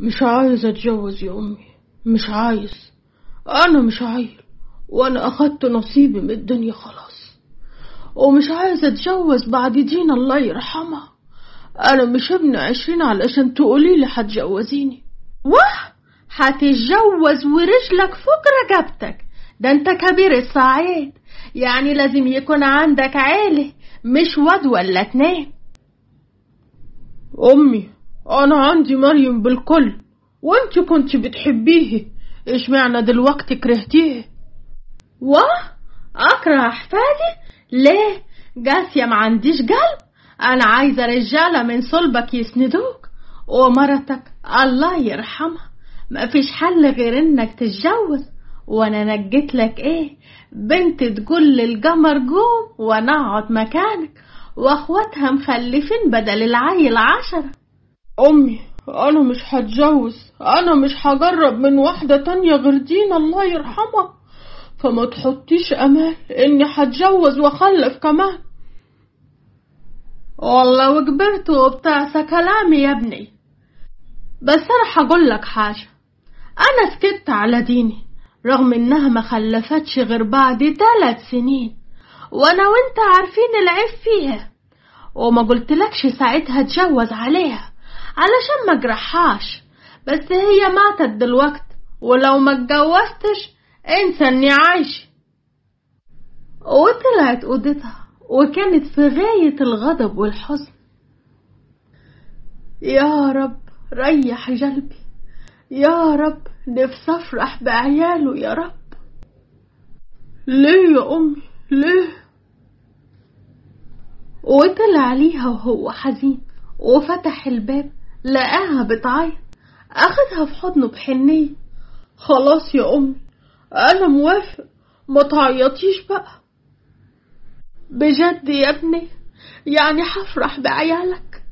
مش عايز أتجوز يا أمي. مش عايز. أنا مش عايل وأنا أخدت نصيبي من الدنيا خلاص. ومش عايز أتجوز بعد دين الله يرحمها. أنا مش ابن عشرين علشان تقولي لي هتجوزيني. واه! هتتجوز ورجلك فوق رقبتك. ده أنت كبير الصعيد. يعني لازم يكون عندك عيلة مش واد ولا اتنين. أمي أنا عندي مريم بالكل. وأنت كنت بتحبيه. اشمعنى دلوقتي كرهتيه؟ واه أكره أحفادي؟ ليه؟ قاسية ما عنديش قلب. أنا عايزة رجالة من صلبك يسندوك. ومرتك الله يرحمها. ما فيش حل غير إنك تتجوز. وأنا نجيت لك إيه؟ بنت تقول للقمر قوم وأنا اقعد مكانك. وأخواتها مخلفين بدل العيل عشرة. أمي أنا مش هتجوز. أنا مش هجرب من واحدة تانية غير دين الله يرحمها. فما تحطيش امال إني هتجوز وأخلف كمان. والله وكبرت وبتعسى كلامي يا ابني. بس أنا هقول لك حاجة. أنا سكت على ديني رغم إنها ما خلفتش غير بعد ثلاث سنين. وأنا وأنت عارفين العيب فيها. وما قلتلكش ساعتها أتجوز عليها. علشان ما جرحهاش بس هي ماتت دلوقت ولو ما اتجوزتش انسى اني عايش وطلعت أوضتها وكانت في غاية الغضب والحزن. يا رب ريح قلبي يا رب نفسي افرح بعياله يا رب. ليه يا أمي؟ ليه؟ وطلع ليها وهو حزين وفتح الباب لقاها بتعيط. اخدها في حضنه بحنية. خلاص يا أمي أنا موافق. ما تعيطيش بقى. بجد يا ابني يعني هفرح بعيالك.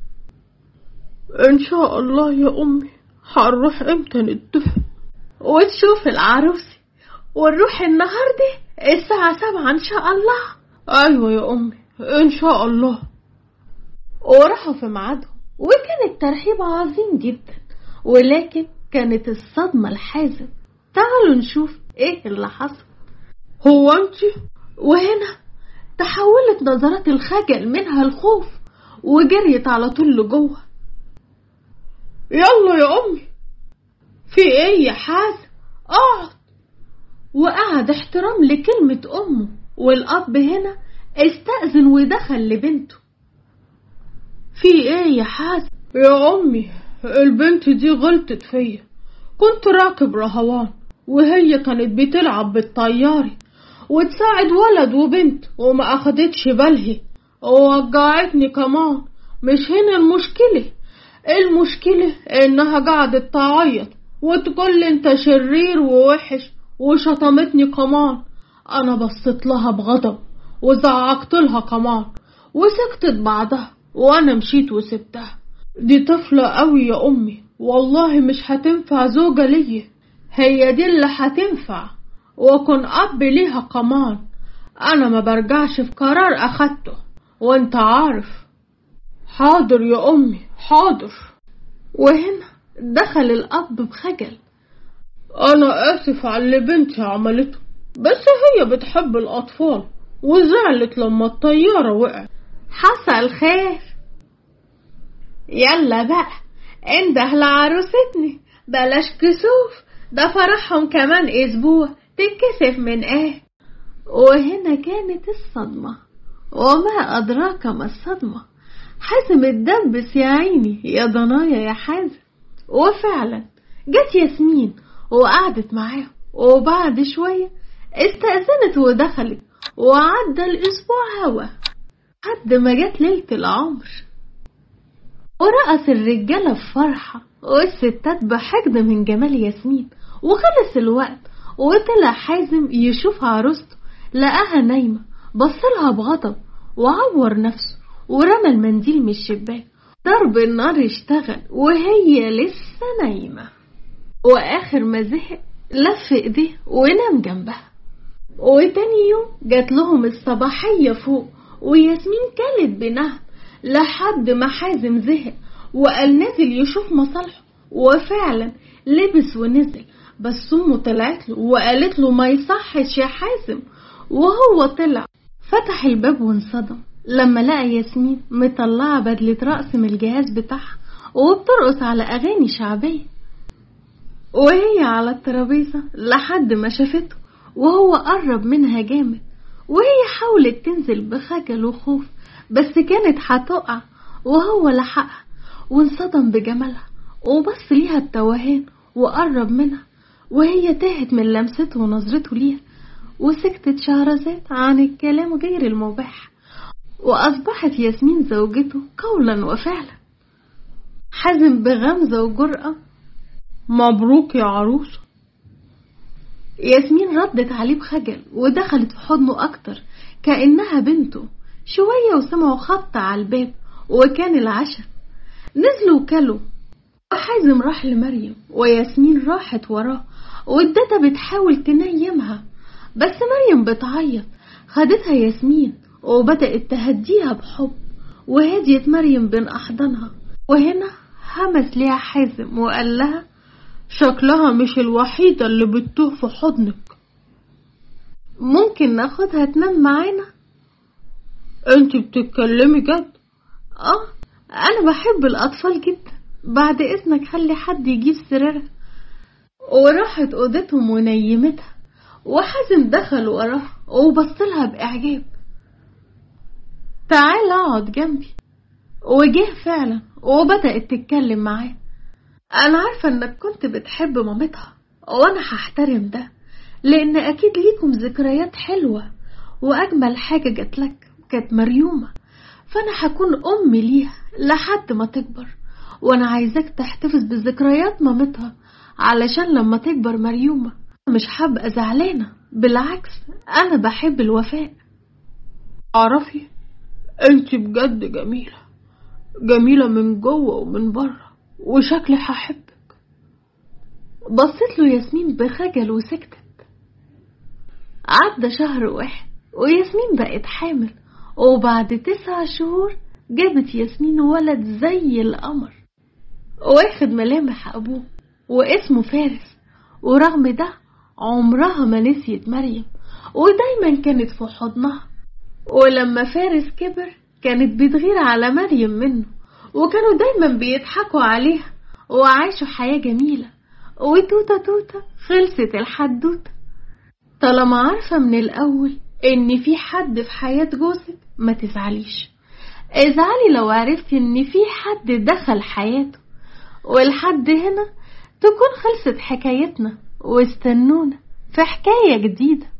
إن شاء الله يا أمي هنروح إمتى نتفق؟ وتشوف العروسي ونروح النهاردة الساعة سبعة إن شاء الله. أيوه يا أمي إن شاء الله. وراحوا في ميعادهم. وكان الترحيب عظيم جدا ولكن كانت الصدمة الحازم تعالوا نشوف إيه اللي حصل. هو انت وهنا تحولت نظرات الخجل منها الخوف وجريت على طول لجوه. يلا يا أمي. في إيه يا حازم اقعد وقعد احترام لكلمة أمه والأب هنا استأذن ودخل لبنته. في إيه يا حازم؟ يا أمي البنت دي غلطت فيا. كنت راكب رهوان وهي كانت بتلعب بالطياري وتساعد ولد وبنت وما اخدتش بالها. ووجعتني كمان. مش هنا المشكلة. المشكلة إنها قعدت تعيط وتقول أنت شرير ووحش وشتمتني كمان. أنا بصيت لها بغضب وزعقت لها كمان وسكتت بعدها. وأنا مشيت وسبتها. دي طفلة قوي يا أمي. والله مش هتنفع زوجة ليا. هي دي اللي هتنفع. وأكون أب ليها كمان. أنا ما برجعش في قرار أخدته. وأنت عارف. حاضر يا أمي حاضر. وهنا دخل الأب بخجل. أنا آسف على اللي بنتي عملته بس هي بتحب الأطفال وزعلت لما الطيارة وقعت. حصل خير. يلا بقى انده لعروستني بلاش كسوف ده فرحهم كمان أسبوع تتكسف من إيه؟ وهنا كانت الصدمة وما أدراك ما الصدمة حازم اتدبس يا عيني يا ضنايا يا حازم وفعلا جت ياسمين وقعدت معاه وبعد شوية استأذنت ودخلت وعدى الأسبوع هوا. حد ما جت ليلة العمر. ورقص الرجالة بفرحة والستات بحقد من جمال ياسمين. وخلص الوقت وطلع حازم يشوف عروسته لقاها نايمة بصلها بغضب وعور نفسه ورمى المنديل من الشباك. ضرب النار اشتغل وهي لسه نايمة. وآخر ما زهق لف إيديه ونام جنبها. وتاني يوم جات لهم الصباحية فوق وياسمين كانت بنهم لحد ما حازم زهق وقال نازل يشوف مصالحه وفعلا لبس ونزل. بس أمه طلعت له وقالت له ما يصحش يا حازم. وهو طلع فتح الباب وانصدم. لما لقى ياسمين مطلعة بدلة رقص من الجهاز بتاعها وبترقص على أغاني شعبية. وهي على الترابيزة لحد ما شافته وهو قرب منها جامد. وهي حاولت تنزل بخجل وخوف بس كانت هتقع وهو لحقها وانصدم بجمالها وبص ليها التوهان وقرب منها وهي تاهت من لمسته ونظرته ليها وسكتت شهرزاد عن الكلام غير المباح وأصبحت ياسمين زوجته قولا وفعلا. حزم بغمزة وجرأة. مبروك يا عروسة. ياسمين ردت عليه بخجل ودخلت في حضنه أكتر كأنها بنته شوية وسمعوا خبط على الباب وكان العشاء. نزلوا وكلوا. وحازم راح لمريم وياسمين راحت وراه والدتا بتحاول تنيمها. بس مريم بتعيط. خدتها ياسمين وبدأت تهديها بحب وهديت مريم بين أحضانها. وهنا همس ليها حازم وقال لها شكلها مش الوحيدة اللي بتتوه في حضنك. ممكن ناخدها تنام معانا؟ انت بتتكلمي جد؟ آه أنا بحب الأطفال جدا. بعد إذنك خلي حد يجيب سريرها وراحت أوضتهم ونيمتها. وحازم دخل وراها وبصلها بإعجاب. تعال أقعد جنبي. وجه فعلا وبدأت تتكلم معاه. أنا عارفة إنك كنت بتحب مامتها وأنا هحترم ده لأن أكيد ليكم ذكريات حلوة وأجمل حاجة جاتلك كانت مريومة فأنا هكون أمي ليها لحد ما تكبر وأنا عايزاك تحتفظ بذكريات مامتها علشان لما تكبر مريومة. مش هبقى زعلانة بالعكس أنا بحب الوفاء. أعرفي انت بجد جميلة جميلة من جوه ومن بره. وشكلي هحبك بصيت له ياسمين بخجل وسكتت. عدى شهر واحد وياسمين بقت حامل وبعد تسع شهور جابت ياسمين ولد زي القمر. واخد ملامح أبوه واسمه فارس ورغم ده عمرها ما نسيت مريم ودايما كانت في حضنها. ولما فارس كبر كانت بتغير على مريم منه. وكانوا دايما بيضحكوا عليها. وعاشوا حياة جميلة. وتوتة توتة خلصت الحدوتة. طالما عارفة من الأول إن في حد في حياة جوزك ما تزعليش. ازعلي لو عرفتي إن في حد دخل حياته. والحد هنا تكون خلصت حكايتنا. واستنونا في حكاية جديدة.